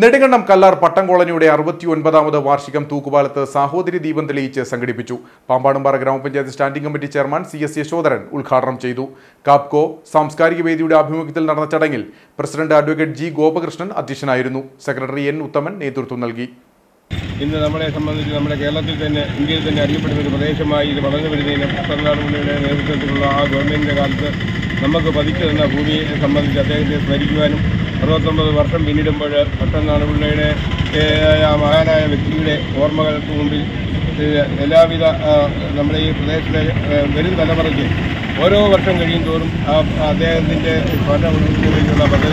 നെടുങ്കണ്ടം കല്ലാർ പട്ടം കോളനിയുടെ അറുപത്തി ഒൻപതാമത് വാർഷികം തൂക്കുപാലത്ത് സഹോദരി ദീപം തെളിയിച്ച് സംഘടിപ്പിച്ചു. പാമ്പാടുംപാറ ഗ്രാമപഞ്ചായത്ത് standing committee chairman C S Yashodharan ഉദ്ഘാടനം ചെയ്തു. കാപ്കോ സാംസ്കാരിക വേദിയുടെ ആഭിമുഖ്യത്തിൽ നടന്ന ചടങ്ങിൽ പ്രസിഡന്റ് അഡ്വക്കേറ്റ് ജി ഗോപകൃഷ്ണൻ അധ്യക്ഷനായിരുന്നു. സെക്രട്ടറി എൻ ഉത്തമൻ നേതൃത്വം നൽകി. ഇന്ന് നമ്മളെ സംബന്ധിച്ച് നമ്മുടെ കേരളത്തിൽ തന്നെ ഇന്ത്യയിൽ തന്നെ അറിയപ്പെടുന്ന ഒരു പ്രദേശമായി ഇത് വളർന്നു വരുന്നതിന് പത്തനാടുകളുടെ നേതൃത്വത്തിലുള്ള ആ ഗവൺമെന്റിന്റെ കാലത്ത് നമുക്ക് പതിച്ചു തന്ന ഭൂമിയെ സംബന്ധിച്ച് അദ്ദേഹത്തെ സ്മരിക്കുവാനും അറുപത്തൊമ്പത് വർഷം പിന്നിടുമ്പോൾ പത്തനാടുകളുടെ ആ മഹാനായ വ്യക്തിയുടെ ഓർമ്മകൾക്ക് മുമ്പിൽ എല്ലാവിധ നമ്മുടെ ഈ പ്രദേശത്തെ വരും തലമുറയ്ക്ക് ഓരോ വർഷം കഴിയും തോറും അദ്ദേഹത്തിന്റെ ആവിഷ്കരിക്കേണ്ടതായിട്ടുണ്ട്